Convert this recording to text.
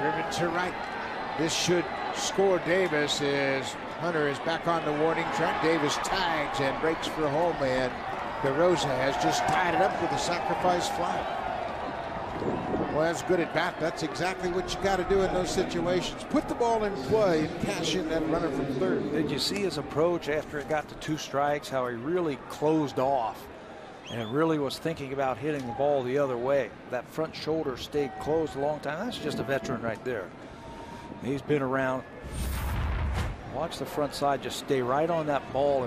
Driven to right. This should score Davis as Hunter is back on the warning track. Davis tags and breaks for home, and DeRosa has just tied it up with a sacrifice fly. Well, that's good at bat. That's exactly what you got to do in those situations. Put the ball in play and cash in that runner from third. Did you see his approach after it got to two strikes, how he really closed off and really was thinking about hitting the ball the other way? That front shoulder stayed closed a long time. That's just a veteran right there. He's been around. Watch the front side just stay right on that ball.